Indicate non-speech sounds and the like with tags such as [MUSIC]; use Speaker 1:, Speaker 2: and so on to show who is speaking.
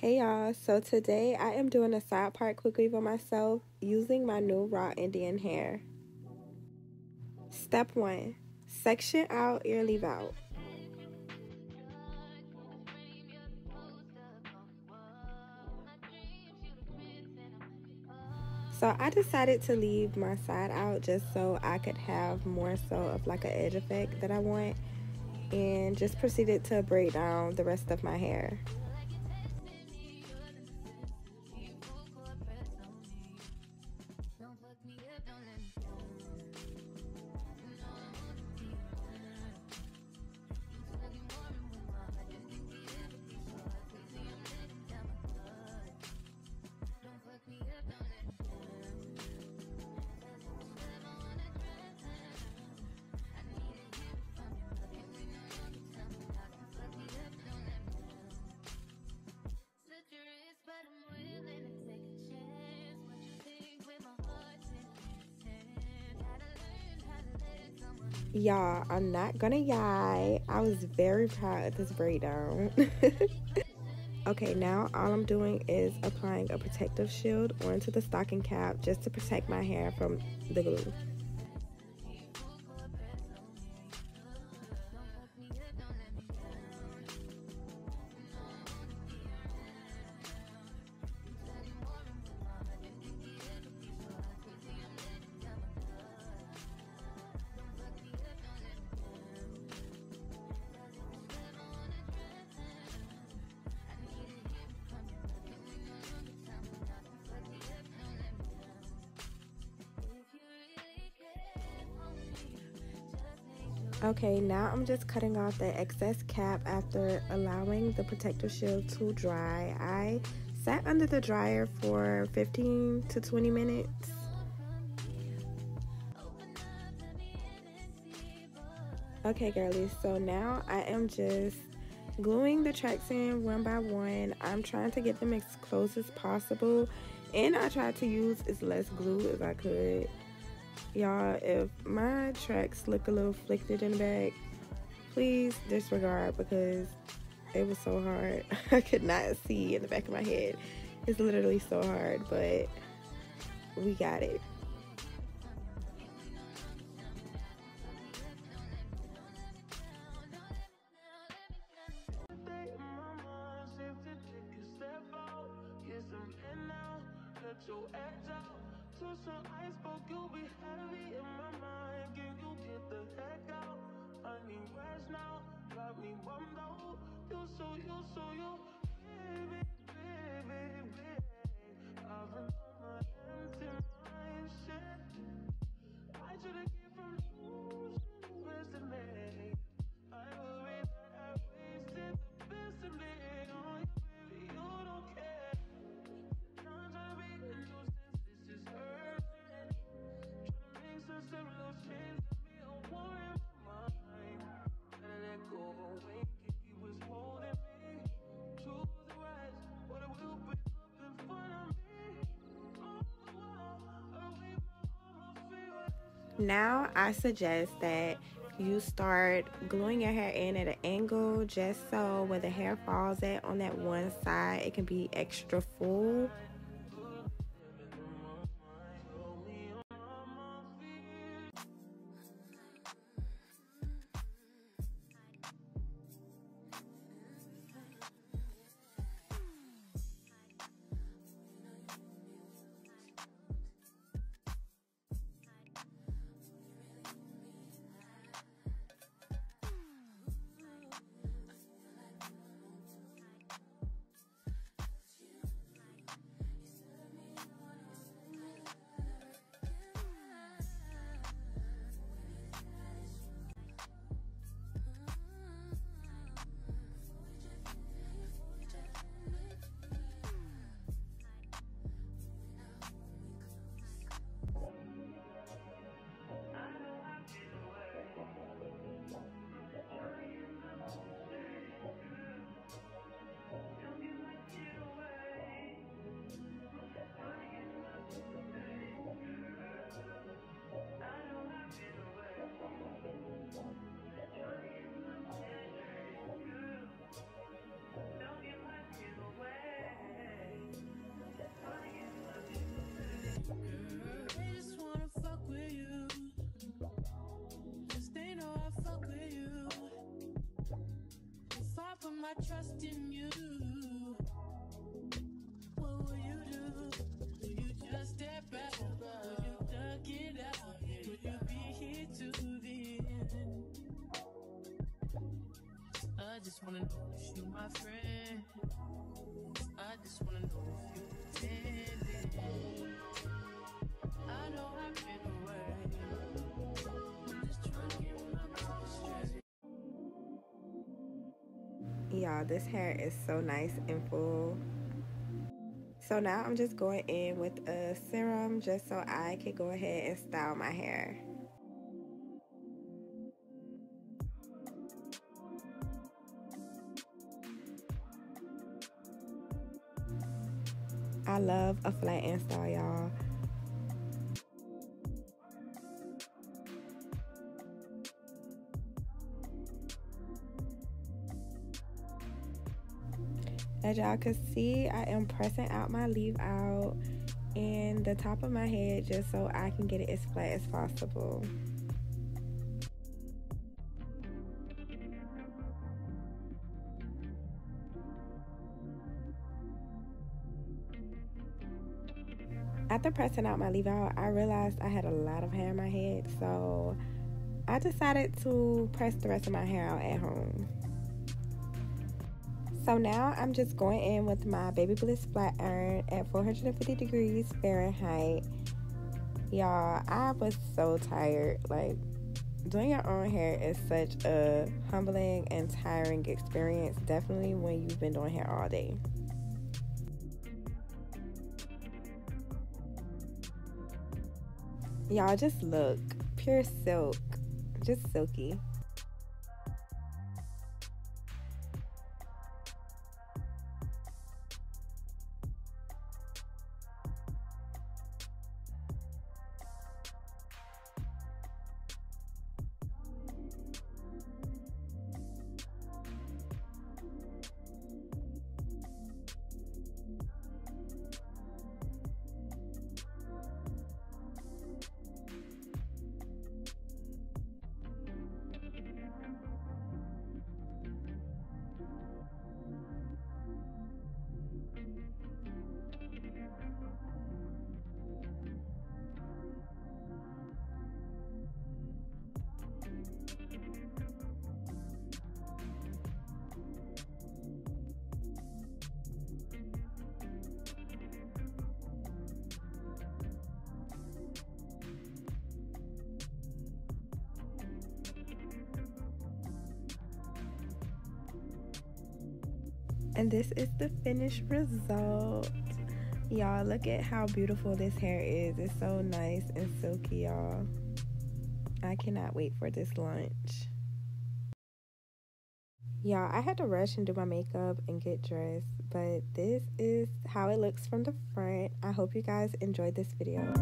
Speaker 1: Hey y'all, so today I am doing a side part quick weave myself using my new raw Indian hair. Step 1. Section out, ear leave out. So I decided to leave my side out just so I could have more so of like an edge effect that I want and just proceeded to braid down the rest of my hair. Y'all, I'm not gonna lie. I was very proud of this breakdown. [LAUGHS] okay, now all I'm doing is applying a protective shield onto the stocking cap just to protect my hair from the glue. Okay, now I'm just cutting off the excess cap after allowing the protector shield to dry. I sat under the dryer for 15 to 20 minutes. Okay, girlies, so now I am just gluing the tracks in one by one. I'm trying to get them as close as possible, and I tried to use as less glue as I could. Y'all, if my tracks look a little flicked in the back, please disregard because it was so hard. [LAUGHS] I could not see in the back of my head. It's literally so hard, but we got it. 所有 Now I suggest that you start gluing your hair in at an angle just so where the hair falls at on that one side it can be extra full
Speaker 2: my trust in you. What will you do? Will you just step back? Will you duck it out? Will you be here to the end? I just wanna know if you my friend. I just wanna know if you pretending.
Speaker 1: Y'all, this hair is so nice and full. So now I'm just going in with a serum just so I can go ahead and style my hair. I love a flat end style, y'all. As y'all can see, I am pressing out my leave out and the top of my head just so I can get it as flat as possible. After pressing out my leave out, I realized I had a lot of hair in my head, so I decided to press the rest of my hair out at home. So now I'm just going in with my BaByliss flat iron at 450 degrees Fahrenheit. Y'all, I was so tired. Like, doing your own hair is such a humbling and tiring experience, definitely when you've been doing hair all day. Y'all just look pure silk, just silky. And this is the finished result. Y'all, look at how beautiful this hair is. It's so nice and silky, y'all. I cannot wait for this lunch. Y'all, I had to rush and do my makeup and get dressed, but this is how it looks from the front. I hope you guys enjoyed this video.